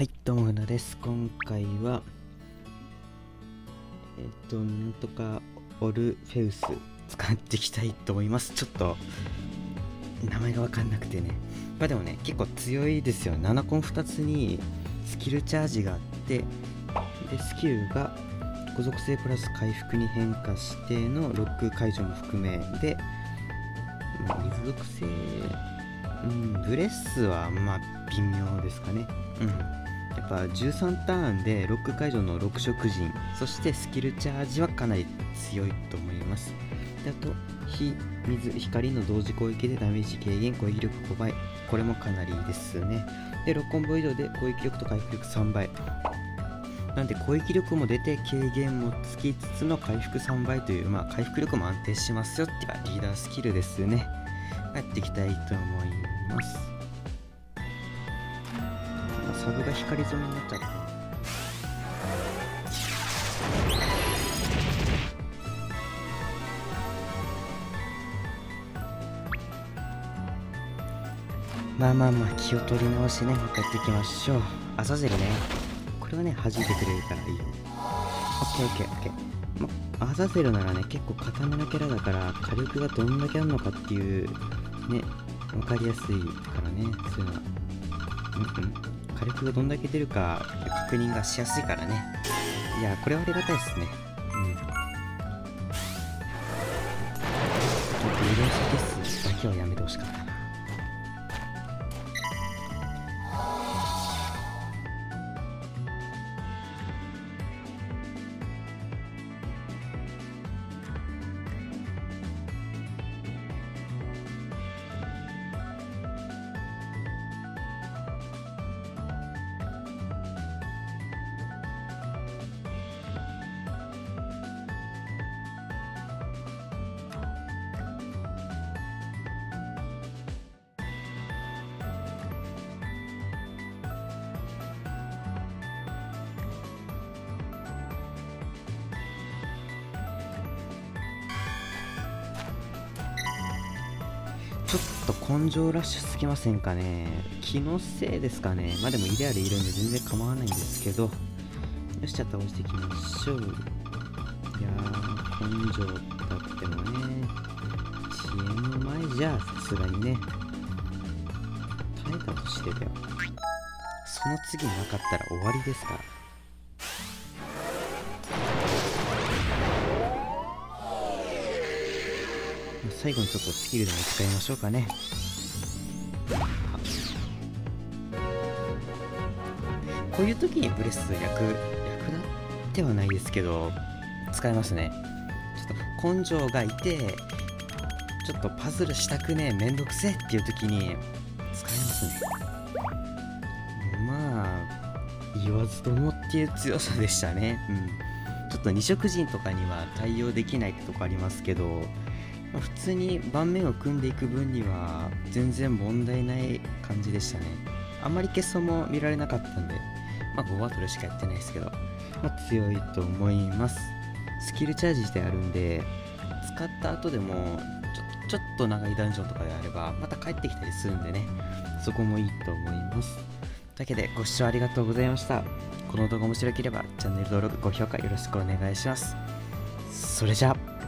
はい、どうも、ふなです。今回は、えっ、と、なんとかオルフェウス使っていきたいと思います。ちょっと、名前がわかんなくてね。まあでもね、結構強いですよ。7コン2つにスキルチャージがあって、で、スキルが孤属性プラス回復に変化してのロック解除も含めで、水属性、うん、ブレスはまあ微妙ですかね。うん。やっぱ13ターンでロック解除の6色人そしてスキルチャージはかなり強いと思います。であと火水光の同時攻撃でダメージ軽減攻撃力5倍。これもかなりいいですね。で6コンボ以上で攻撃力と回復力3倍。なんで攻撃力も出て軽減もつきつつの回復3倍という、まあ、回復力も安定しますよっていうリーダースキルですね。やっていきたいと思います。サブが光染めになっちゃった。まあまあまあ気を取り直しねまたやっていきましょう。アザゼルね。これはね弾いてくれるからいいよ。オッケーオッケーオッケー。まアザゼルならね結構固めのキャラだから火力がどんだけあるのかっていうね分かりやすいからねそういうのは。うんうん。火力がどんだけ出るか確認がしやすいからね。いやこれはありがたいですね。うん。ちょっと医療者テストだけはやめてほしかったちょっと根性ラッシュすぎませんかね。気のせいですかね。まあでもイデアルいるんで全然構わないんですけど。よしじゃあ倒していきましょう。いやー根性だってもね。遅延の前。じゃさすがにね。耐えたとしてだよその次なかったら終わりですから。最後にちょっとスキルでも使いましょうかね。こういう時にブレス役役立ってはないですけど使えますね。ちょっと根性がいてちょっとパズルしたくねえめんどくせえっていう時に使えますね。まあ言わずともっていう強さでしたね。うん。ちょっと二色人とかには対応できないってとこありますけど普通に盤面を組んでいく分には全然問題ない感じでしたね。あんまり欠損も見られなかったんでまあ5バトルしかやってないですけど、まあ、強いと思います。スキルチャージしてあるんで使った後でもちょちょっと長いダンジョンとかであればまた帰ってきたりするんでねそこもいいと思います。というわけでご視聴ありがとうございました。この動画面白ければチャンネル登録高評価よろしくお願いします。それじゃあ。